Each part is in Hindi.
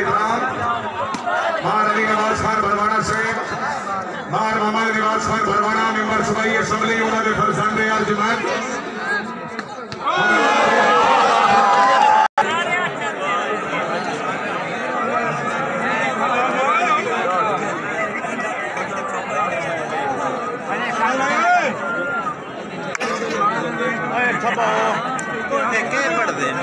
इकराम महानवी नवाज़ खान भरवाना साहेब। मार मोहम्मद नवाज़ खान भरवाना मेंबर सभाई असम्बली ਉਹਨਾਂ ਦੇ ਫਰਜ਼ੰਦੇ ਆਲ ਜਮਾਤ ਥੱਬਾ ਤੋਂ ਦੇਖੇ ਪੜਦੇ ਨੇ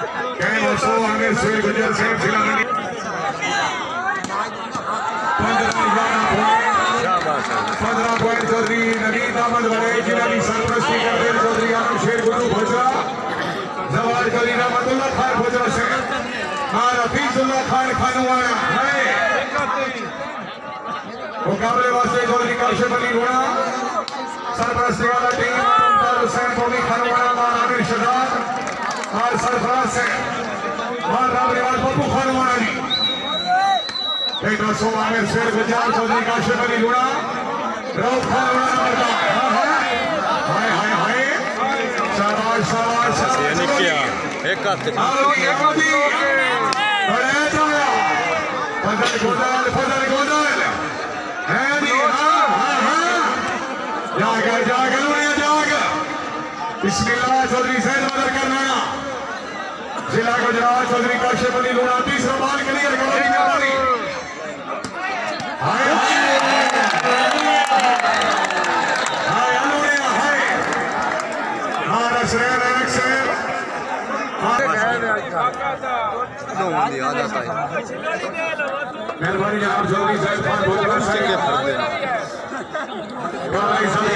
ટાઈમ ઓછો અને શ્રી ગુજર સાહેબ શિલામણી पंद्रह पॉइंट चौधरी नवीन अहमद वड़ाई जिला की सरपरस्ती करते चौधरी आलम शेर गुरु भोजरा जवाहर चौधरी रामतुल्ला खान भोजरा शेर और हफीजुल्ला खान खानवाना है मुकाबले वास्ते चौधरी काशिफ अली रोड़ा सरपरस्ती वाला टीम हुसैन पौली खानवाना और आमिर शदाद और सरफराज सिंह और खानवाना जी एक रसो आमिर शेर गुजार चौधरी काशिफ अली रोना रऊफ खानवाना नंबर हाय हाय हाय शाबाश शाबाश। यानी क्या। एक हाथ आओ ये मोदी बड़े जाया। फजल गोदाल फजल गोदाल है नी हाँ हाँ हाँ। जाग जाग लुड़िया जाग बिस्मिल्लाह चौधरी सैद मदर करना जिला गुजरात चौधरी काशिफ अली लूणा तीसरा बाल जाता है मेहरबानी जनाब चौधरी साहब खान के साहब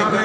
अपने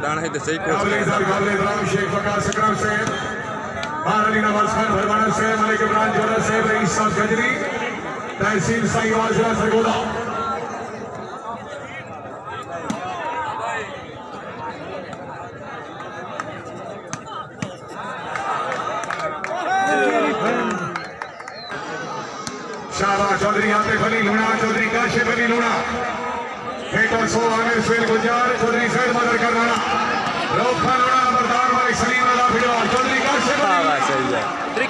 कडाना है ते सही कोच शेख बार अली नवाज़ खान भरवाना साहब मलिक इमरान जोड़ा साहब रईस साहब कजनी तहसील साईवाल जिला सरगोदा शाहबाज चौधरी आतिफ अली लूणा चौधरी काशिफ अली लूणा। हेटर सो आमिर सुहेल गुजार चौधरी सैद मदर करवाना रऊफ खान लूणा नंबरदार मालिक सलीम अला भिड़वा चौधरी सही है।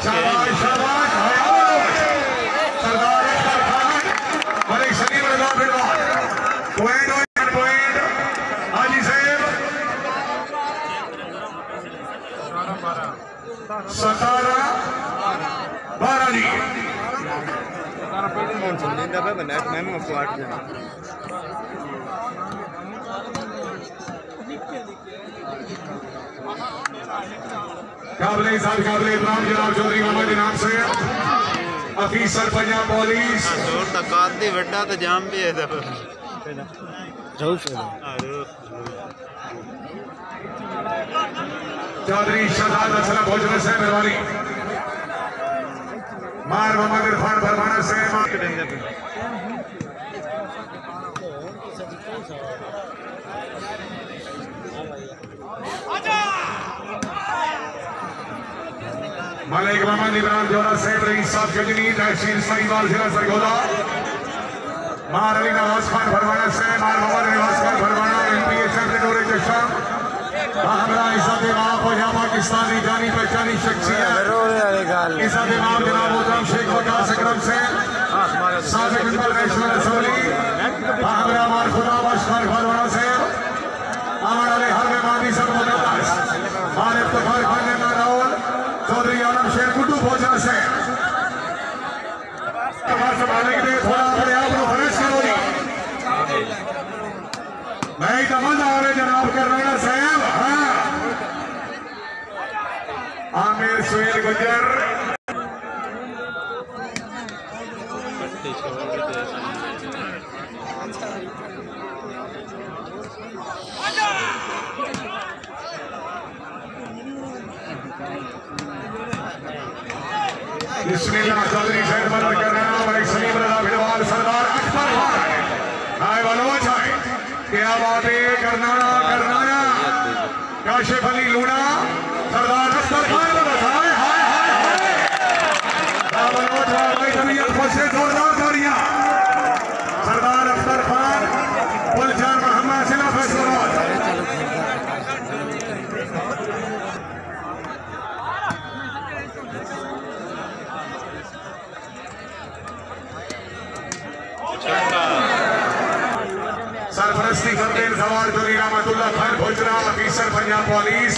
शाबाश शाबाश हयात सरदार अख्तर खान मलिक सलीम अला भिड़वा point point point Haji Sahib. सतारह बारह जी ज़िंदा पे बना मैं मैं पार्ट जा काबले साहब काबले इब्राहिम जनाब चौधरी मोहम्मद इनाम से। Officer Punjab police. ज़ोर तक आदि वड्डा तो जाम भी है। दफ चौधरी शहजाद असलम भोजन से मेहरबानी। मार मोहम्मद इरफान फरमाना से। मलिक मोहम्मद इमरान जोरा साहब रईस साहब गजनी तहसील साईवाल जिला सरगोदा मार अली नवाज़ खान फरमाना से मार मोहम्मद नवाज़ खान फरमाना एमपीए सेक्रेटरी चशम हमरा इज़्ज़त इमाम पहुँचा पाकिस्तानी जानी पहचानी शख्सियत। इज़्ज़त इमाम जनाब मोहतरम शेख वकास अकरम से। साबिक नेशनल असेंबली हमरा मार खुदा बश खान फरमाना से हमारे हर में मादी सब मुकद्दस मारे भोजन से कमर संभालने के लिए थोड़ा अपने आप को फ्रेश करो जी मैं ही तमन्ना आ रहे जनाब करनाना साहब हाँ सुहेल गुजर बिस्मिल्लाह चौधरी शहर मदद कर रहे हैं और सलीम रजा भिड़वाल सरदार अकबर हाय, मनोज हाय क्या बात है करनाना करनाना काशिफ अली लूना सरदार अकबर खान मदद हाय हाय हाय हाय हाँ, मनोज हाय भाई तबीयत खुश है जोरदार तालियाँ सरदार अकबर खान पुलचार मोहम्मद सिला फैसलाबाद सरपरस्ती करते हैं सवार चौधरी रहमतुल्लाह खान अफीसर पंजाब पुलिस।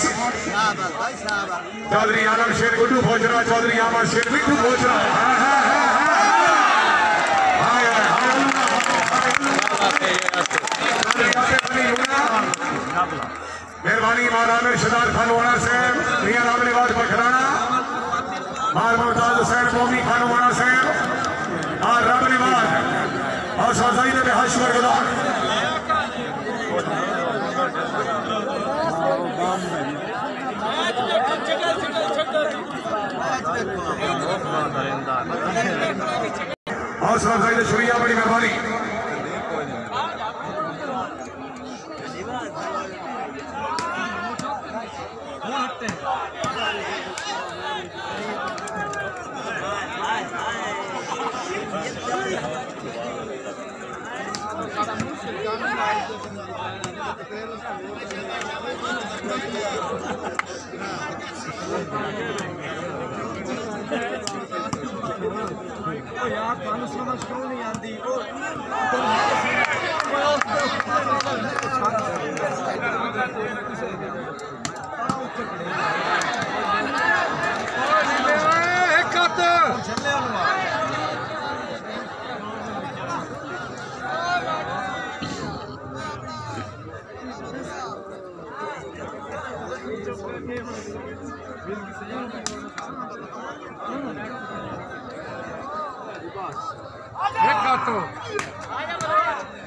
चौधरी आलम शेर, गुड्डू भोजरा, चौधरी आमद शेर मिट्टू भोजरा। मेहरबानी मारा में शदार खान वाला साहब, मियाँ राम नवाज़ बखराना मार मुमताज़ हुसैन, मोमी खान वाला साहब। और नवाज़ और सजाई ने बेहश बरगदार हौसला अफजाई ने शुक्रिया बड़ी मेहरबानी ਉਹ ਯਾਰ ਤੁਹਾਨੂੰ ਸਮਝ ਕਿਉਂ ਨਹੀਂ ਆਉਂਦੀ ਉਹ ਇੱਕ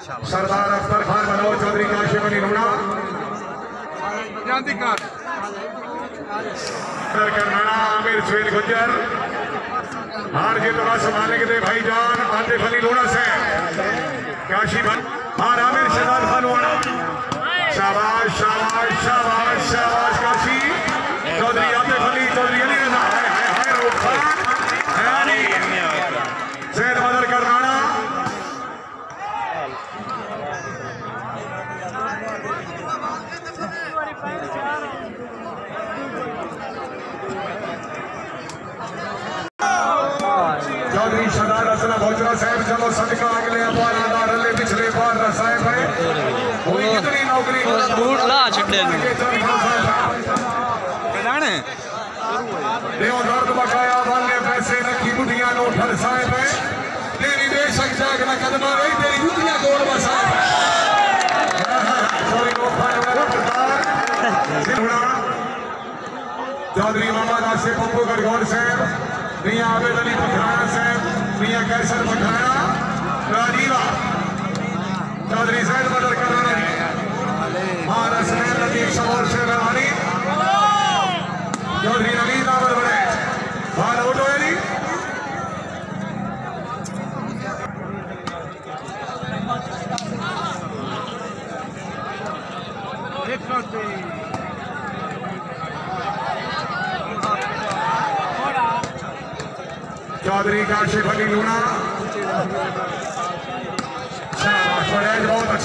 सरदार अख्तर खान मनोज चौधरी काशिफ अली रूणा आमिर सुहेल गुजर हार जीत और संभालने के लिए भाईजान आतिफ अली लूणा से। काशी भन हार आमिर शहजाद खान वाणा शाबाश शाबाश शाबाश शाबाश काशी। चौधरी बार साहब है। कोई कितनी नौकरी बूट छड्डे नु। देव दर्द बकाया वाले पैसे रखी बुढ़िया नो ठर साहब है। तेरी बेशक जागना कदमा गई तेरी बुढ़िया गोल बसा सॉरी नो खाने वाला सरदार। चौधरी मोहम्मद आसिफ पप्पू गढ़गौर साहब। मियाँ आबिद अली पखराना साहब। मियाँ कैसर पखराना राजीवा। चौधरी साइड बदल कराने भारत ने लतीफ समोर से रवानी। चौधरी अली दावल बने बाल उठो चौधरी काशिफ अली लूना।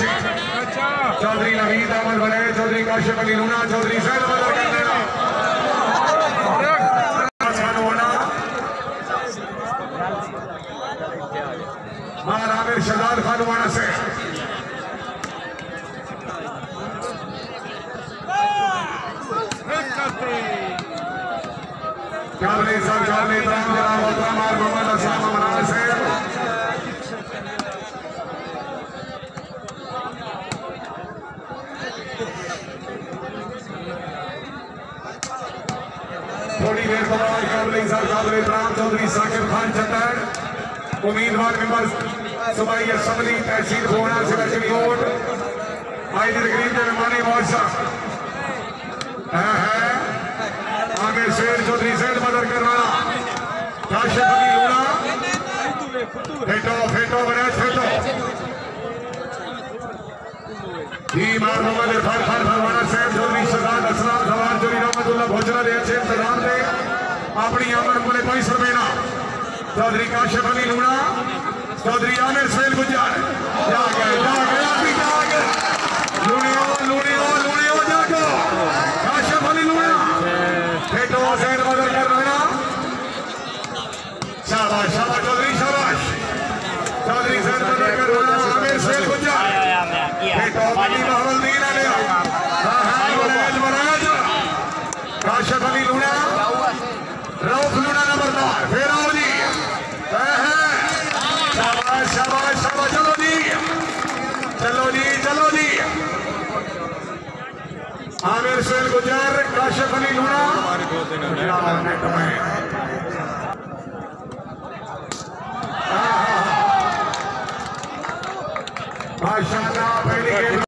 अच्छी। चौधरी नवीद अमल बने, चौधरी काशिफ अली लूना, चौधरी सैद आमिर शहजाद खान वाला से। उम्मीदवार मेंबर सूबाई असम्बली तहसील भोना से दक्षिणी कोट आज तकरीब के मेहमानी बादशाह है है आमिर शेर चौधरी सैद मदर करवाना काशिफ अली लूना फेटो फेटो बनेज जी चौधरी काशिफ अली लूणा चौधरी आमिर सैल गुजार जा गए जा गए अभी जा गए लूनियो लूनियो लूनियो जागो काशिफ अली लूना फेटो सैद मदर कर रहना शाबाश शाबाश चौधरी शाबाश चौधरी सैद मदर कर रहना आमिर सैल गुजर बेटो बनी बहावलदीन ने लिया हाँ हाँ बराज बराज काशिफ अली लूना रऊफ लूना नंबरदार फिर आओ जी हाँ हाँ शाबाश शाबाश शाबाश चलो जी चलो जी चलो जी सेल गुजर काशिफ अली माशाल्लाह पहली गेंद।